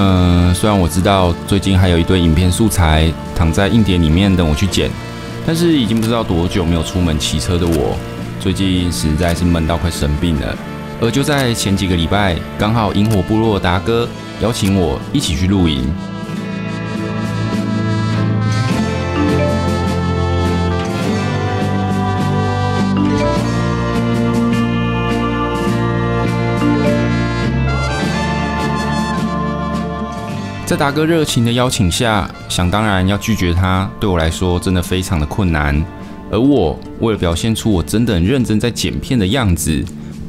嗯，虽然我知道最近还有一堆影片素材躺在硬碟里面等我去剪，但是已经不知道多久没有出门骑车的我，最近实在是闷到快生病了。而就在前几个礼拜，刚好萤火部落达哥邀请我一起去露营。在达哥热情的邀请下，想当然要拒绝他，对我来说真的非常的困难。而我为了表现出我真的很认真在剪片的样子，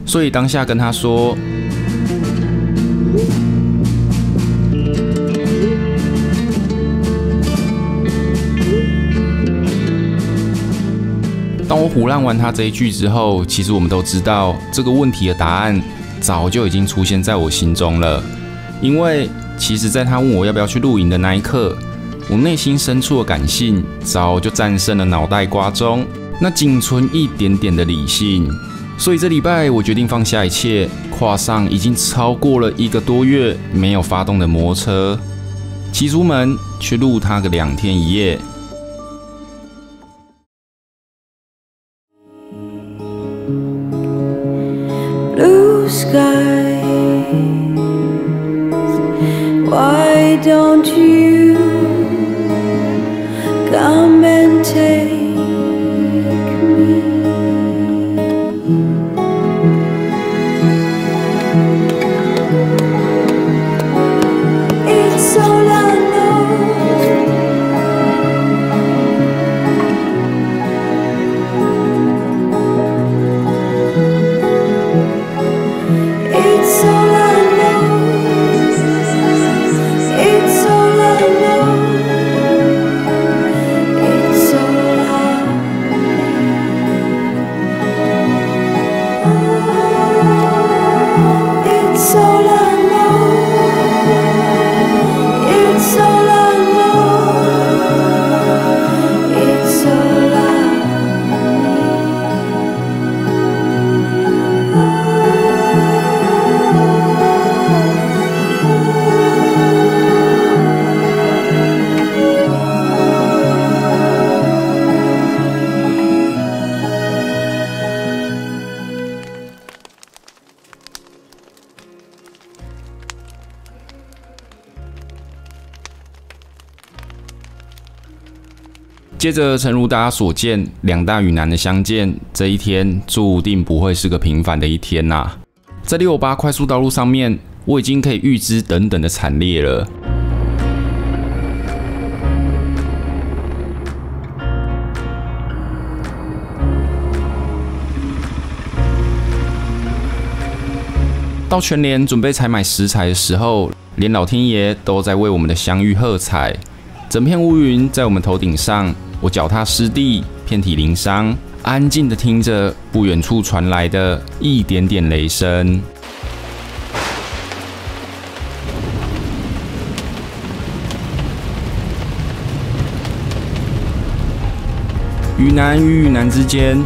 所以当下跟他说：“当我胡乱完他这一句之后，其实我们都知道这个问题的答案早就已经出现在我心中了，因为。其实，在他问我要不要去露营的那一刻，我内心深处的感性早就战胜了脑袋瓜中那仅存一点点的理性。所以这礼拜，我决定放下一切，跨上已经超过了一个多月没有发动的摩托车，骑出门去露他个两天一夜。接着，诚如大家所见，两大与男的相见，这一天注定不会是个平凡的一天呐。在六八快速道路上面，我已经可以预知等等的惨烈了。到全联准备采买食材的时候，连老天爷都在为我们的相遇喝彩。整片乌云在我们头顶上。我脚踏湿地，遍体鳞伤，安静的听着不远处传来的一点点雷声。与男与与男之间，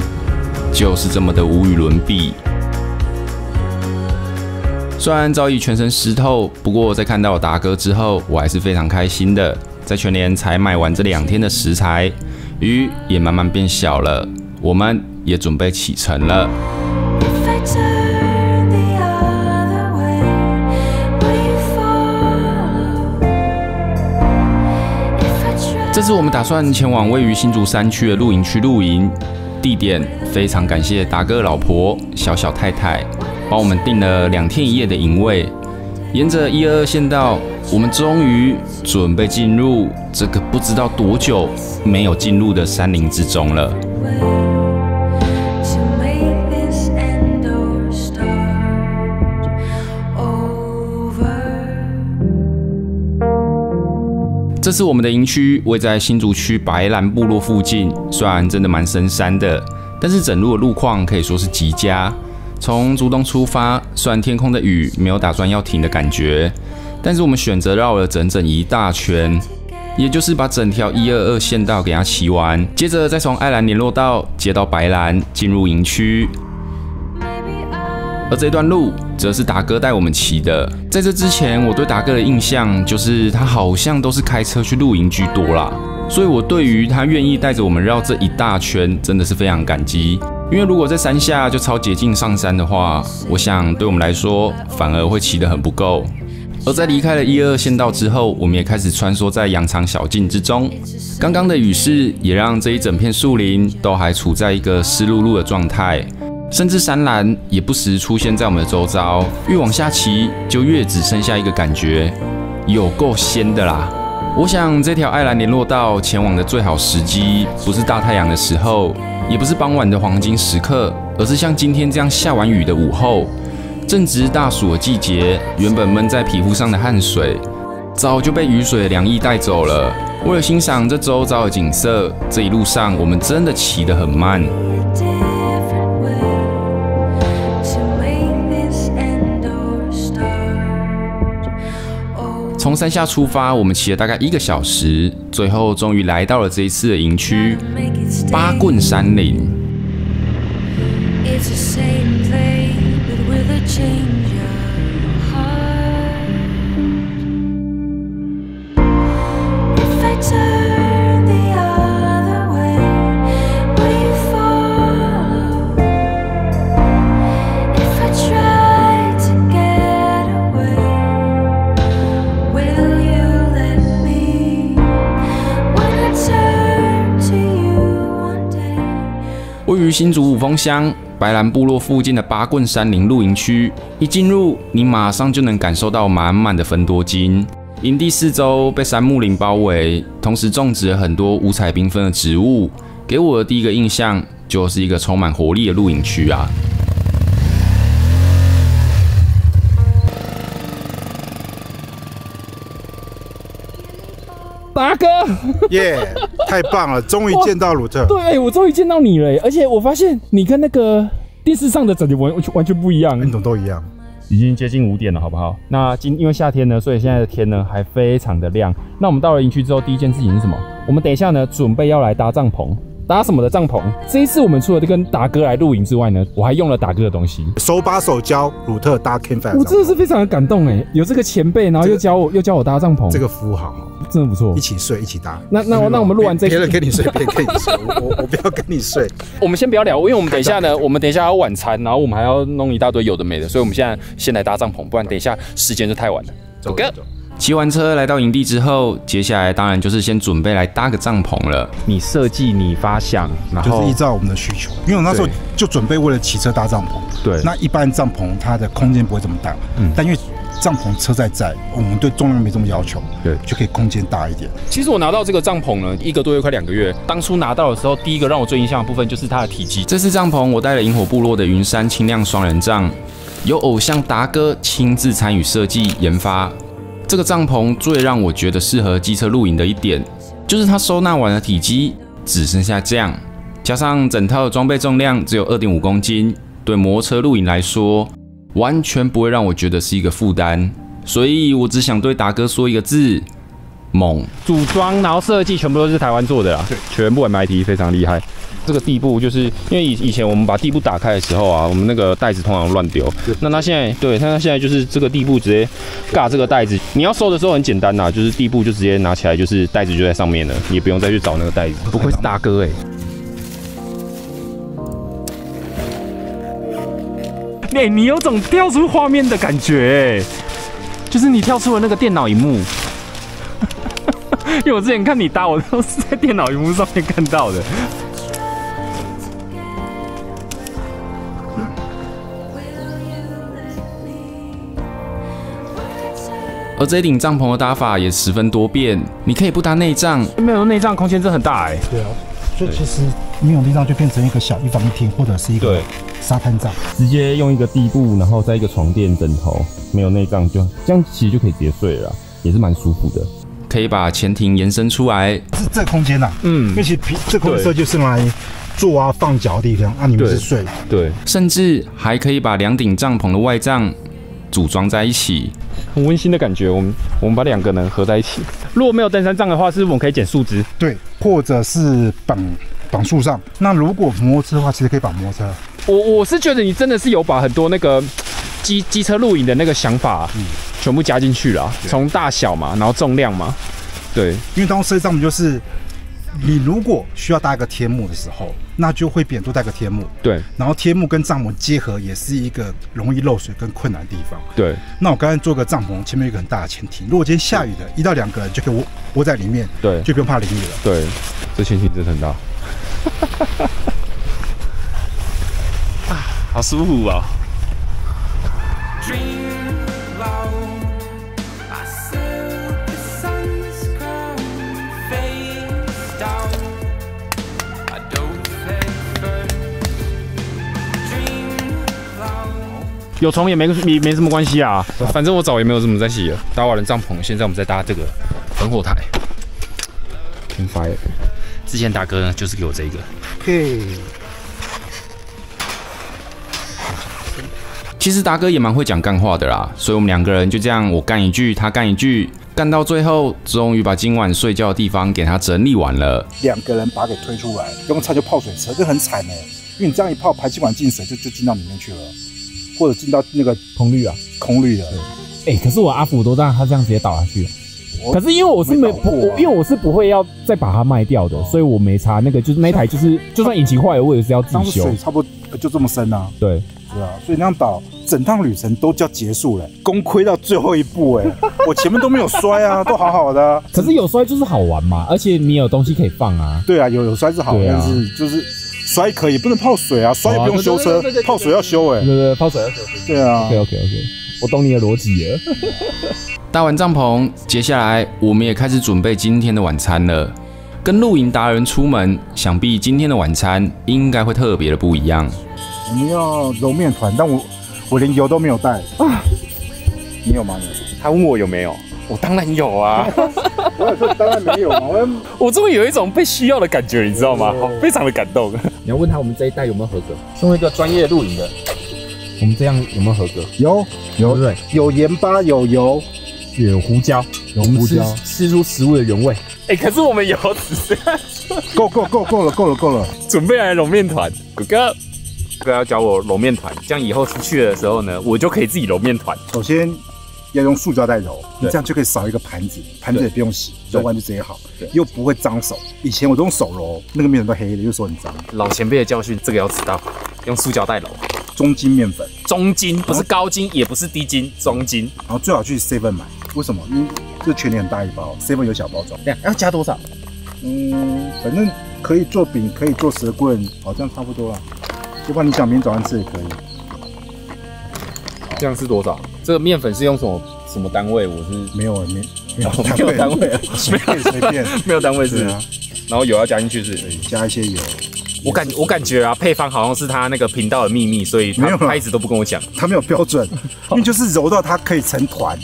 就是这么的无与伦比。虽然早已全身湿透，不过在看到达哥之后，我还是非常开心的。在全年才买完这两天的食材，鱼也慢慢变小了，我们也准备启程了。这次我们打算前往位于新竹山区的露营区露营，地点非常感谢达哥老婆小小太太，帮我们订了两天一夜的营位。沿着一二二线道，我们终于准备进入这个不知道多久没有进入的山林之中了。这次我们的营区位在新竹区白兰部落附近，虽然真的蛮深山的，但是整路的路况可以说是极佳。从竹东出发，虽然天空的雨没有打算要停的感觉，但是我们选择绕了整整一大圈，也就是把整条一二二线道给它骑完，接着再从爱兰联络道接到白兰进入营区。而这段路则是达哥带我们骑的。在这之前，我对达哥的印象就是他好像都是开车去露营居多啦，所以我对于他愿意带着我们绕这一大圈，真的是非常感激。因为如果在山下就超捷径上山的话，我想对我们来说反而会骑得很不够。而在离开了一二线道之后，我们也开始穿梭在羊肠小径之中。刚刚的雨势也让这一整片树林都还处在一个湿漉漉的状态，甚至山岚也不时出现在我们的周遭。越往下骑，就越只剩下一个感觉，有够仙的啦！我想这条爱兰联络道前往的最好时机，不是大太阳的时候，也不是傍晚的黄金时刻，而是像今天这样下完雨的午后。正值大暑的季节，原本闷在皮肤上的汗水，早就被雨水的凉意带走了。为了欣赏这周遭的景色，这一路上我们真的骑得很慢。从山下出发，我们骑了大概一个小时，最后终于来到了这一次的营区——八棍山林。新竹五峰乡白兰部落附近的八棍山林露营区，一进入，你马上就能感受到满满的芬多精。营地四周被杉木林包围，同时种植了很多五彩缤纷的植物，给我的第一个印象就是一个充满活力的露营区啊！达哥，耶，太棒了，终于见到鲁特。对，我终于见到你了，而且我发现你跟那个电视上的整体完完全不一样。你懂都一样。已经接近五点了，好不好？那今因为夏天呢，所以现在的天呢还非常的亮。那我们到了营区之后，第一件事情是什么？我们等一下呢，准备要来搭帐篷。搭什么的帐篷？这一次我们除了跟达哥来露营之外呢，我还用了达哥的东西，手把手教鲁特搭 campfire。我真的是非常的感动哎，有这个前辈，然后又教我又教我搭帐篷，这个服务好，真的不错。一起睡，一起搭。那那那我们录完这，别人跟你睡，别人跟你睡，我 我不要跟你睡。我们先不要聊，因为我们等一下呢，我们等一下要晚餐，然后我们还要弄一大堆有的没的，所以我们现在先来搭帐篷，不然等一下时间就太晚了。走哥。骑完车来到营地之后，接下来当然就是先准备来搭个帐篷了。你设计，你发想，然后就是依照我们的需求。因为我那时候就准备为了骑车搭帐篷。对。那一般帐篷它的空间不会这么大，嗯。但因为帐篷车在载，我们对重量没这么要求，对，就可以空间大一点。其实我拿到这个帐篷呢，一个多月快两个月。当初拿到的时候，第一个让我最印象的部分就是它的体积。这次帐篷我带了萤火部落的云山轻量双人帐，由偶像达哥亲自参与设计研发。这个帐篷最让我觉得适合机车露营的一点，就是它收纳完的体积只剩下这样，加上整套的装备重量只有二点五公斤，对摩托车露营来说，完全不会让我觉得是一个负担。所以我只想对达哥说一个字：猛！组装然后设计全部都是台湾做的啊，全部 MIT 非常厉害。这个地布就是因为以以前我们把地布打开的时候啊，我们那个袋子通常乱丢。那它现在对，它现在就是这个地布直接尬这个袋子。你要收的时候很简单呐，就是地布就直接拿起来，就是袋子就在上面了，你也不用再去找那个袋子。不愧是大哥哎！哎，你有种跳出画面的感觉哎，就是你跳出了那个电脑荧幕。因为我之前看你搭，我都是在电脑荧幕上面看到的。而这顶帐篷的搭法也十分多变，你可以不搭内帐，没有内帐空间真的很大哎。对啊，所以其实没有内帐就变成一个小一房一厅，或者是一个沙滩帐，直接用一个地布，然后再一个床垫枕头，没有内帐就这样，其实就可以直接睡了，也是蛮舒服的。可以把前庭延伸出来，这这空间呐，嗯，因为其实平这空间就是拿来坐啊放脚的地方啊，你们是睡，对，甚至还可以把两顶帐篷的外帐组装在一起。很温馨的感觉，我们我们把两个人合在一起。如果没有登山杖的话，是不是我们可以捡树枝？对，或者是绑绑树上。那如果摩托车的话，其实可以绑摩托车。我我是觉得你真的是有把很多那个机机车露营的那个想法，全部加进去了啊，从大小嘛，然后重量嘛，对，因为当时设计帐篷就是，你如果需要搭一个天幕的时候，那就会扁多带个天幕，对。然后天幕跟帐篷结合也是一个容易漏水跟困难的地方。对。那我刚才做个帐篷，前面有一个很大的前庭，如果今天下雨的，一到两个人就可以窝窝在里面，对。就不用怕淋雨了。对，这前庭真的很大，啊好舒服啊有虫也没没没什么关系啊，反正我澡也没有怎么在洗了。搭完了帐篷，现在我们在搭这个烽火台，挺 fire。之前大哥呢，就是给我这个。嘿，其实达哥也蛮会讲干话的啦，所以我们两个人就这样，我干一句，他干一句，干到最后，终于把今晚睡觉的地方给他整理完了。两个人把它给推出来，用菜就泡水车，这很惨哎，因为你这样一泡，排气管进水就就进到里面去了，或者进到那个空滤啊。空滤的。哎、可是我阿福都让他这样直接倒下去。我可是因为我是没因为我是不会要再把它卖掉的，所以我没差那个就是那台就是就算引擎坏了，我也是要自当己修。差不多呃就这么深啊，对，是啊，所以那样倒，整趟旅程都叫结束了，功亏到最后一步哎，我前面都没有摔啊，都好好的啊、可是有摔就是好玩嘛，而且你有东西可以放啊。对啊，有有摔是好，对啊但是就是摔可以，不能泡水啊，摔也不用修车，泡水要修哎对，对对，泡水要修。对啊 OK OK OK，我懂你的逻辑了。搭完帐篷，接下来我们也开始准备今天的晚餐了。跟露营达人出门，想必今天的晚餐应该会特别的不一样。我们要揉面团，但我我连油都没有带啊，你有吗？你？他问我有没有，我当然有啊，我也说当然没有嘛，我我终于有一种被需要的感觉，你知道吗？好非常的感动。你要问他我们这一代有没有合格？身为一个专业露营的，我们这样有没有合格？有有对？有盐巴，有油，有胡椒，我们吃胡椒吃出食物的原味。哎、可是我们有只是够够够够了，够了够了。准备来揉面团，哥哥。哥要教我揉面团，这样以后出去的时候呢，我就可以自己揉面团。首先要用塑胶袋揉，你这样就可以少一个盘子，盘子也不用洗，揉完就直接好，又不会脏手。以前我都用手揉，那个面粉都黑的，又手很脏。老前辈的教训，这个要知道，用塑胶袋揉。中筋面粉，中筋不是高筋，也不是低筋，中筋。然后最好去 Seven 买，为什么？因为这全年很大一包，Seven 有小包装。对，要加多少？嗯，反正可以做饼，可以做蛇棍，好像差不多了。就怕你想明天早上吃也可以。这样是多少？这个面粉是用什么什么单位？我是没有没没有没有单位，可以随便。没有单位是对啊，然后油要加进去是。加一些油。我感我感觉啊，配方好像是他那个频道的秘密，所以他他一直都不跟我讲。他没有标准，因为就是揉到它可以成团，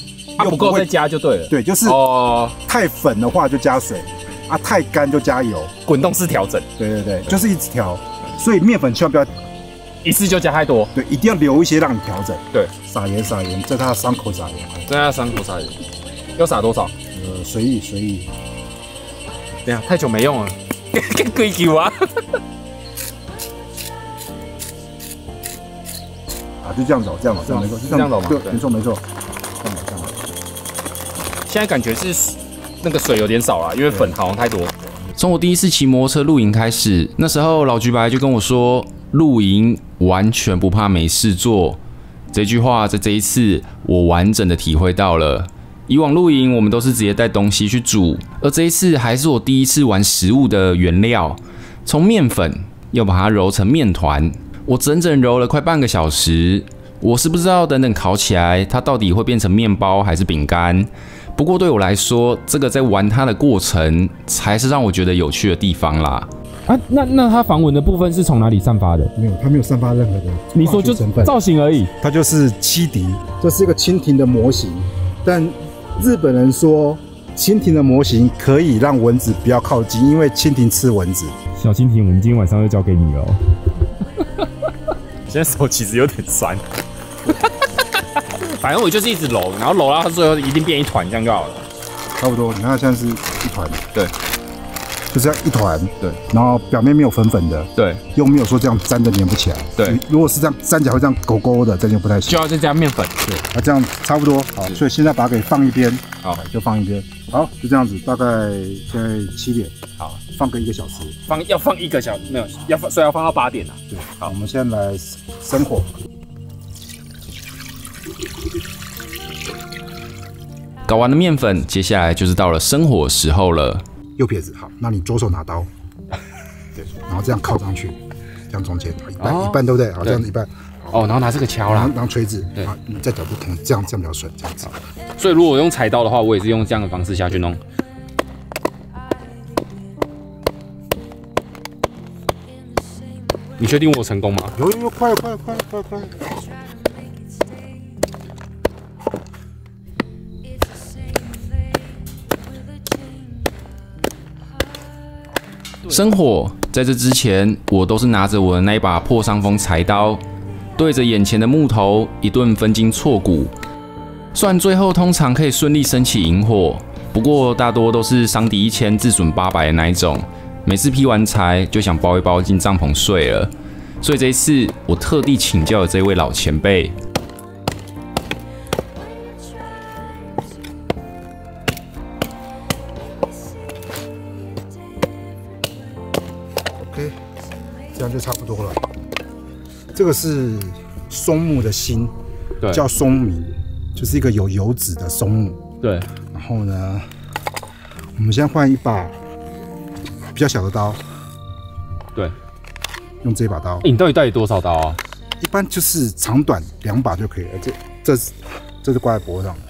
不够再加就对了。对，就是哦，太粉的话就加水，啊太干就加油。滚动式调整，对对对，就是一直调。所以面粉千万不要一次就加太多。对，一定要留一些让你调整。对，撒盐撒盐，在它的伤口撒盐，这样三口撒盐，要撒多少？呃，随意随意。等一下太久没用了，跟龟球啊！啊，就这样走，这样走，这样没错，就这样走嘛对，对没错没错，这样走这样走。现在感觉是那个水有点少了，因为粉好像太多。从我第一次骑摩托车露营开始，那时候老橘白就跟我说，露营完全不怕没事做。这句话在这一次我完整的体会到了。以往露营我们都是直接带东西去煮，而这一次还是我第一次玩食物的原料，从面粉要把它揉成面团，我整整揉了快半个小时。我是不知道等等烤起来它到底会变成面包还是饼干。不过对我来说，这个在玩它的过程才是让我觉得有趣的地方啦。啊，那那它防蚊的部分是从哪里散发的？没有，它没有散发任何的你说就造型而已。它就是七敌，这是一个蜻蜓的模型，但日本人说蜻蜓的模型可以让蚊子不要靠近，因为蜻蜓吃蚊子。小蜻蜓，我们今天晚上就交给你了哦。现在手其实有点酸，反正我就是一直揉，然后揉到它最后一定变一团，这样就好了。差不多，你看它现在是一团，对，就这样一团，对，然后表面没有粉粉的，对，又没有说这样粘的粘不起来，对如果是这样粘起来会这样勾勾的，这样就不太行就。要再加面粉。对那这样差不多好，所以现在把它给放一边，好，就放一边。好，就这样子，大概现在七点，好，放个一个小时。放要放一个小时没有，要放所以要放到八点啊。对，好，我们现在来生火。搞完了面粉，接下来就是到了生火时候了。右撇子，好，那你左手拿刀，对，然后这样靠上去，这样中间，好一半、哦一半，对不对？好，这样子一半，哦，然后拿这个敲然后啦。然后锤子，对好，你再角度同这样这样比较顺，这样子。所以如果我用柴刀的话，我也是用这样的方式下去弄。你确定我成功吗？有有有，快快快快快！生火在这之前，我都是拿着我的那一把破伤风柴刀，对着眼前的木头一顿分筋错骨。虽然最后通常可以顺利升起引火，不过大多都是伤敌一千自损八百的那一种。每次劈完柴就想包一包进帐篷睡了，所以这一次我特地请教了这位老前辈。多了。这个是松木的心，对叫松明，就是一个有油脂的松木。对，然后呢，我们先换一把比较小的刀，对。用这把刀，欸你到底带多少刀啊？一般就是长短两把就可以了。这这是这是挂在脖子上的。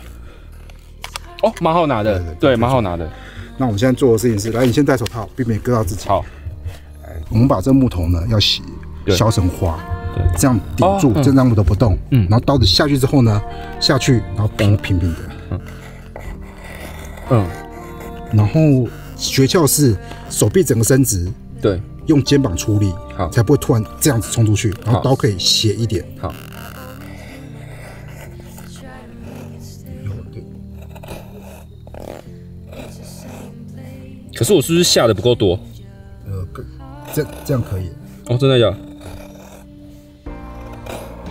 哦，蛮好拿的对，蛮好拿的。那我们现在做的事情是，来，你先戴手套，避免割到自己。好，我们把这木头呢要洗削成花，对这样顶住这样木头不动。嗯然后刀子下去之后呢，下去，然后平平平的。嗯，然后诀窍是手臂整个伸直，对，用肩膀出力，好才不会突然这样子冲出去，然后刀可以斜一点。好。可是我是不是下的不够多？这这样可以。哦，真的有。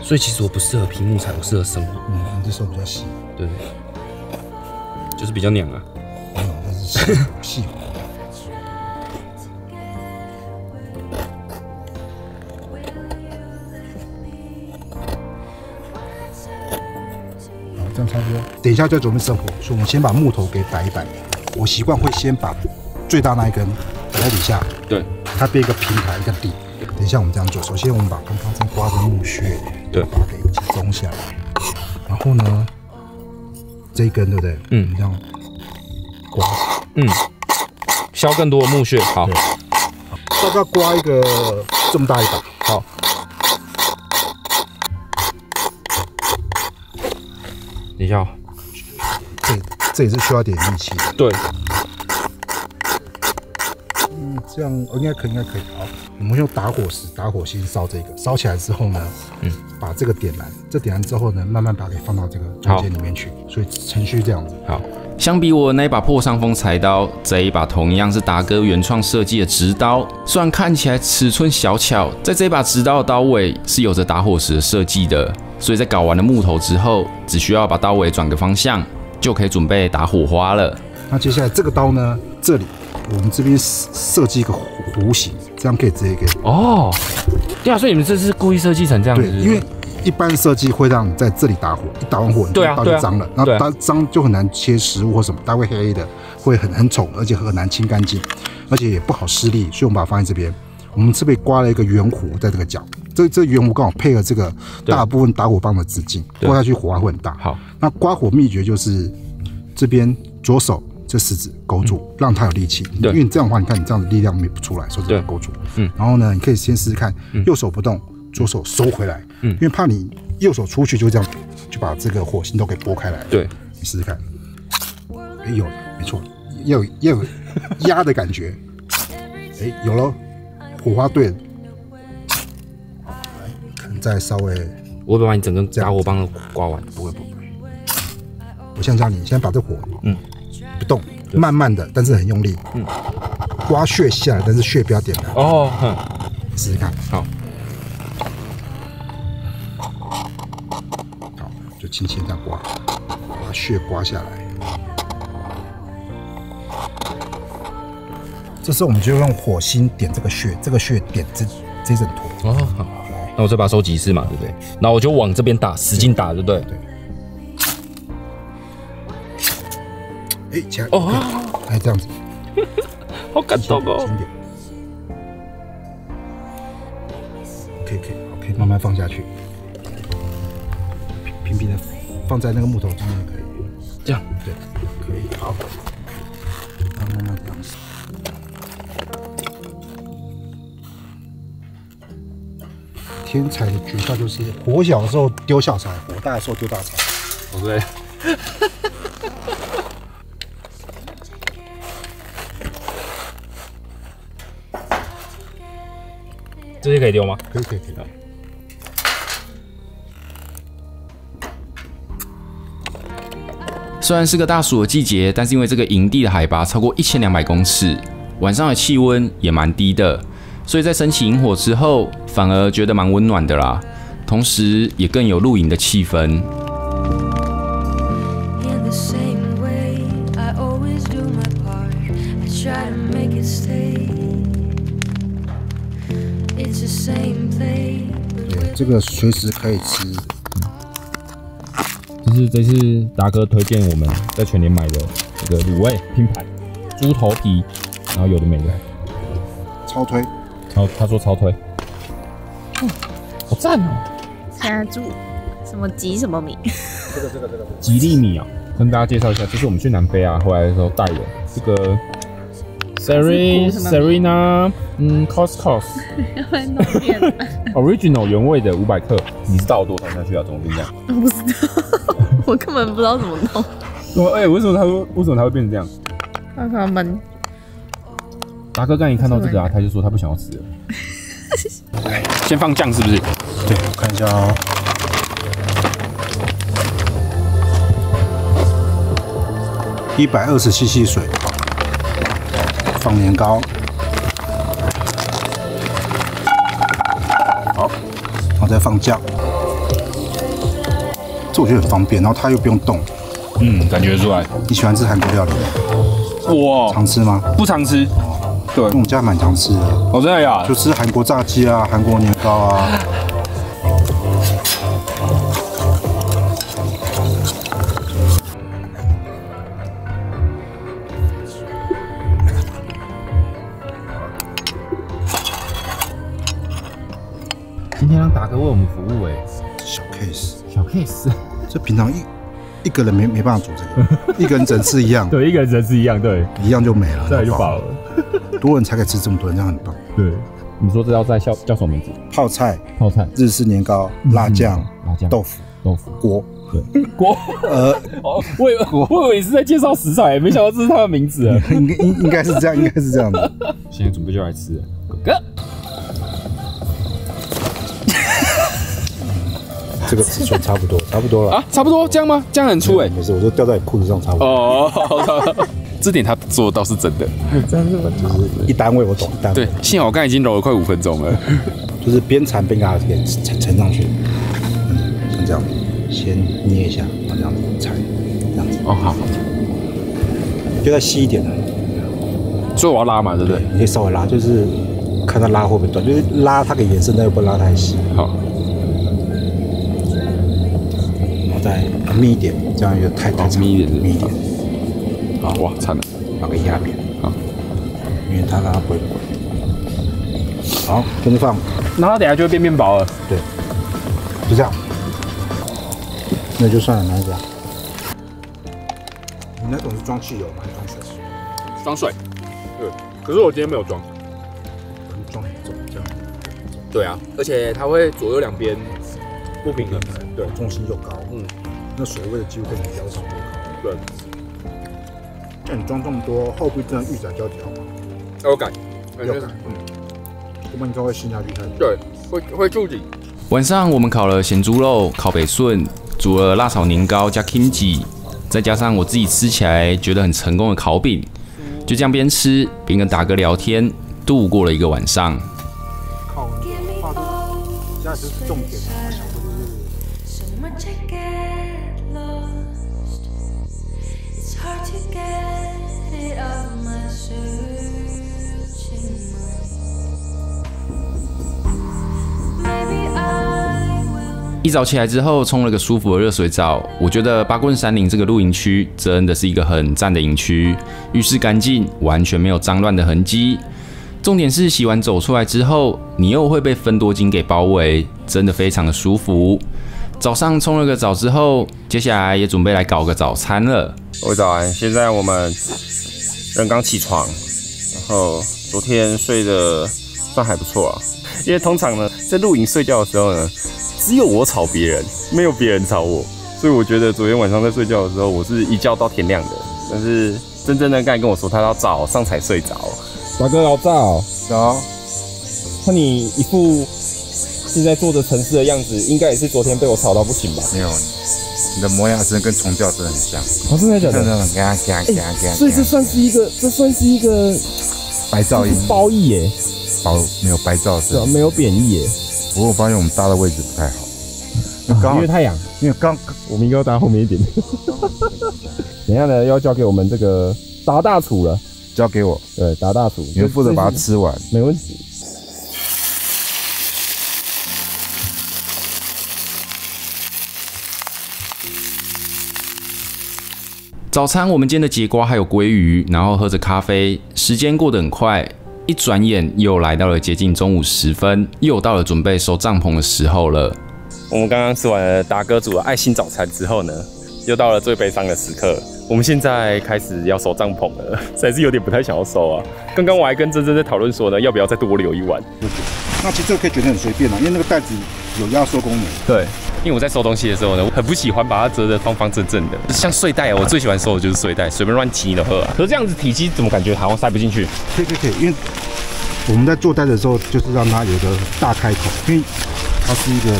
所以其实我不适合劈木材，我适合生火。嗯，你这手比较细，对，就是比较娘啊。没有，这是细活细。好，这样差不多。等一下就要准备生火，所以我们先把木头给摆一摆。我习惯会先把最大那一根摆在底下，对，它变一个平台一个底。等一下我们这样做，首先我们把刚刚在刮的木屑，对把它给集中下来。然后呢，这一根对不对？嗯这样刮，嗯，削更多的木屑。好，大概刮一个这么大一把。好。等一下哦，这这也是需要点力气的。对，嗯，这样哦应该可以，应该可以。好，我们用打火石、打火先烧这个，烧起来之后呢，嗯，把这个点燃，这点燃之后呢，慢慢把它给放到这个中间里面去。所以程序这样子。好，相比我那一把破伤风柴刀，这一把同样是达哥原创设计的直刀，虽然看起来尺寸小巧，在这把直刀的刀尾是有着打火石的设计的，所以在搞完了木头之后，只需要把刀尾转个方向，就可以准备打火花了。那接下来这个刀呢，这里我们这边设计一个弧形，这样可以直接给哦，对啊，所以你们这是故意设计成这样子对，因为一般设计会让你在这里打火，一打完火，你对啊刀就脏了，然对啊。后刀脏就很难切食物或什么，它会黑黑的，会很很丑，而且很难清干净，而且也不好施力，所以我们把它放在这边。我们这边刮了一个圆弧在这个角，这这圆弧刚好配合这个大部分打火棒的直径，对。刮下去火花会很大。好，那刮火秘诀就是这边左手这食指勾住，让它有力气。对因为你这样的话，你看你这样的力量没不出来，手指勾住。嗯，然后呢，你可以先试试看，右手不动，左手收回来。嗯因为怕你右手出去就这样，就把这个火星都给拨开来。对，你试试看。哎，有了，没错，要有要有压的感觉。哎，有了，火花对了。再稍微我会把你整个打火棒都刮完。不会不会。我现在教你，先把这火，嗯，不动，慢慢的，但是很用力，嗯，刮血下来，但是血不要点燃，哦，哼，试试看。好，好，就轻轻这样刮，把血刮下来。这时候我们就用火星点这个血，这个血点这这整坨。哦，好，那我再把它收集一次嘛，对不对？然后我就往这边打，使劲打，对不对？哎，起来。哦，哎，这样子。好感动哦轻。点。可以可以，好，可以慢慢放下去，平平的放在那个木头上面可以。这样，对，可以，好，慢慢慢这样子。天才的诀窍就是火小的时候丢小柴，火大的时候丢大柴。哦对。这些可以丢吗？可以可以可以。虽然是个大暑的季节，但是因为这个营地的海拔超过一千两百公尺，晚上的气温也蛮低的，所以在升起萤火之后，反而觉得蛮温暖的啦。同时也更有露营的气氛。这个随时可以吃。这是这是达哥推荐我们在全年买的这个卤味拼盘，猪头皮，然后有的没的，超推，超他说超推，嗯好赞哦！现在住什么吉什么米？吉利米啊，跟大家介绍一下，这是我们去南非啊回来的时候带的这个么 Serena 嗯 Cos Cos 要不然弄变了，Original 原味的五百克，你知道多少下去啊？总共这样？我不知道，我根本不知道怎么弄。我哎、为什么它会为什么它会变成这样？让他们达哥刚一看到这个啊，他就说他不想要吃了。先放酱是不是？对，我看一下哦。一百二十 CC 水，放年糕，后再放酱，这我觉得很方便，然后它又不用动。嗯，感觉出来。你喜欢吃韩国料理吗？哇，常吃吗？不常吃。对我，们家蛮常吃的，哦，真的呀就。吃韩国炸鸡啊，韩国年糕啊。今天让达哥为我们服务哎、小 case，小 case，这平常一一个人没没办法煮这个，一个人整次一样，对，一个人人次一样，对，一样就没了，再来就饱了。多人才可以吃这么多人，这样很棒。对，你说这道菜叫叫什么名字？泡菜、泡菜、日式年糕、辣酱、辣酱、豆腐、豆腐锅，对，锅。呃，哦，我以为我以为你是在介绍食材，没想到这是他的名字啊。应该应应该是这样，应该是这样的。现在准备就来吃了，哥。这个尺寸差不多，差不多了。啊，差不多这样吗？这样很粗哎。没事，我就掉在你裤子上，差不多。哦，这点他做的倒是真的很真的。一单位我懂，一单位对，幸好我刚才已经揉了快五分钟了。就是边缠边给它给缠缠上去。嗯，像这样，先捏一下，然后这样子缠，这样子，哦，好，就再细一点的，所以我要拉嘛，对不对？你可以稍微拉，就是看它拉会不会断，就是拉它可以延伸，但又不拉太细，好，再密一点，这样就太太长，密一点密一点，好，哇，惨了。把它给压扁，好，因为它让它不会滚。好，跟着放，那它等下就会变面包了。对，就这样，那就算了，拿一下。你那种是装汽油吗？还是装水？装水。对，可是我今天没有装。装这这样，对啊，而且它会左右两边不平衡。对，重心又高，嗯，那水位的几乎跟你腰差不多高。对，那你装这么多，后不真的预载交集好吗？要改，要改嗯，要不然你就会陷下去太多。对，会会触底。晚上我们烤了咸猪肉、烤北顺，煮了辣炒年糕加 kimchi，再加上我自己吃起来觉得很成功的烤饼，就这样边吃边跟达哥聊天，度过了一个晚上。靠画度，现在是重点，一早起来之后，冲了个舒服的热水澡。我觉得八棍山林这个露营区真的是一个很赞的营区，浴室干净，完全没有脏乱的痕迹。重点是洗完走出来之后，你又会被分多金给包围，真的非常的舒服。早上冲了个澡之后，接下来也准备来搞个早餐了。各位早安，现在我们人刚起床，然后昨天睡得算还不错啊。因为通常呢，在露营睡觉的时候呢，只有我吵别人，没有别人吵我，所以我觉得昨天晚上在睡觉的时候，我是一觉到天亮的。但是真正的刚才跟我说，他要早上才睡着。大哥老赵，然后看你一副现在做着城市的样子，应该也是昨天被我吵到不行吧？没有，你的模样真的跟虫叫声很像，哦，真的假的？真的很嘎嘎嘎嘎。所以这算是一个，这算是一个白噪音，褒义耶，褒没有白噪对啊，声。没有贬义耶。不过我发现我们搭的位置不太好，刚好因为太阳，因为刚我们应该要搭后面一点。等一下呢，要交给我们这个达大厨了。交给我，对，达大厨，你们负责把它吃完。没问题。早餐我们煎的节瓜还有鲑鱼，然后喝着咖啡，时间过得很快，一转眼又来到了接近中午时分，又到了准备收帐篷的时候了。我们刚刚吃完了达哥煮的爱心早餐之后呢，又到了最悲伤的时刻。我们现在开始要收帐篷了，实在是有点不太想要收啊。刚刚我还跟珍珍在讨论说呢，要不要再多留一晚。那其实这个可以觉得很随便啊，因为那个袋子有压缩功能。对，因为我在收东西的时候呢，我很不喜欢把它折得方方正正的，像睡袋，我最喜欢收的就是睡袋，随便乱提的喝啊。可是这样子体积怎么感觉好像塞不进去？可以可以可以，因为我们在做袋的时候，就是让它有一个大开口，因为它是一个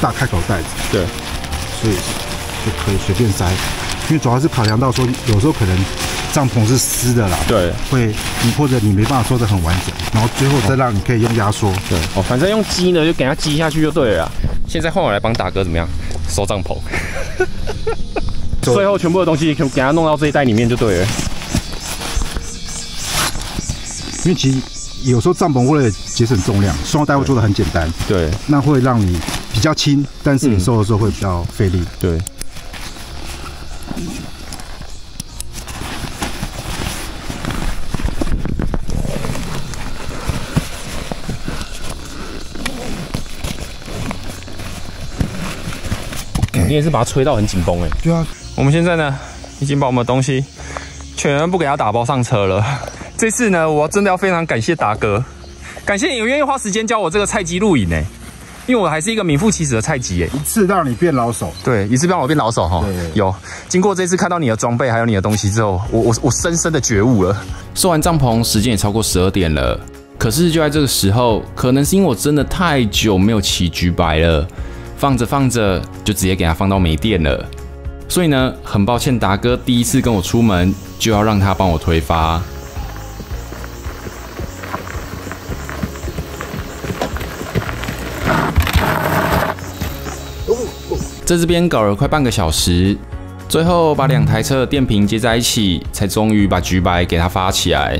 大开口袋子，对，所以就可以随便塞。因为主要是考量到说，有时候可能帐篷是湿的啦，对会你或者你没办法做的很完整，然后最后再让你可以用压缩。对，哦，反正用机呢就给它鸡下去就对了啊。现在换我来帮大哥怎么样收帐篷？最后全部的东西给它弄到这一袋里面就对了。因为其实有时候帐篷为了节省重量，双袋会做的很简单，对那会让你比较轻，但是你收的时候会比较费力。对。你也是把它吹到很紧绷哎。对啊，我们现在呢，已经把我们的东西全部给它打包上车了。这次呢，我真的要非常感谢达哥，感谢你愿意花时间教我这个菜鸡录影呢，因为我还是一个名副其实的菜鸡哎。一次让你变老手。对，一次让我变老手哈。有经过这次看到你的装备还有你的东西之后，我我我深深的觉悟了。收完帐篷，时间也超过十二点了。可是就在这个时候，可能是因为我真的太久没有骑橘白了，放着放着就直接给它放到没电了。所以呢，很抱歉，达哥第一次跟我出门就要让他帮我推发。在这边搞了快半个小时，最后把两台车的电瓶接在一起，才终于把橘白给它发起来。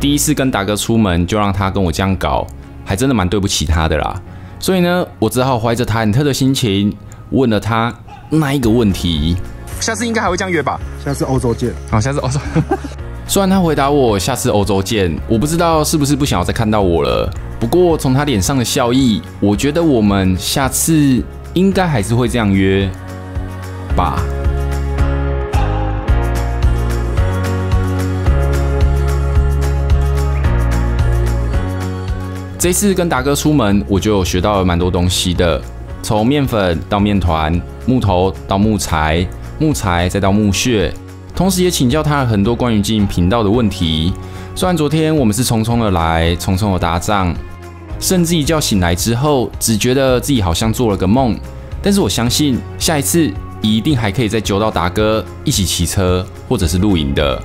第一次跟达哥出门，就让他跟我这样搞，还真的蛮对不起他的啦。所以呢，我只好怀着忐忑的心情，问了他那一个问题。下次应该还会这样约吧？下次欧洲见，好，下次欧洲，虽然他回答我下次欧洲见，我不知道是不是不想要再看到我了。不过从他脸上的笑意，我觉得我们下次应该还是会这样约吧。这次跟达哥出门，我就有学到了蛮多东西的，从面粉到面团，木头到木材，木材再到木屑，同时也请教他很多关于经营频道的问题。虽然昨天我们是匆匆的来，匆匆的搭帐，甚至一觉醒来之后，只觉得自己好像做了个梦，但是我相信下一次一定还可以再揪到达哥一起骑车或者是露营的。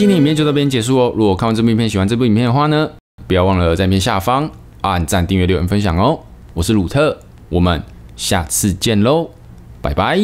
今天影片就到这边结束哦。如果看完这部影片喜欢这部影片的话呢，不要忘了在影片下方按赞、订阅、留言、分享哦。我是鲁特，我们下次见喽，拜拜。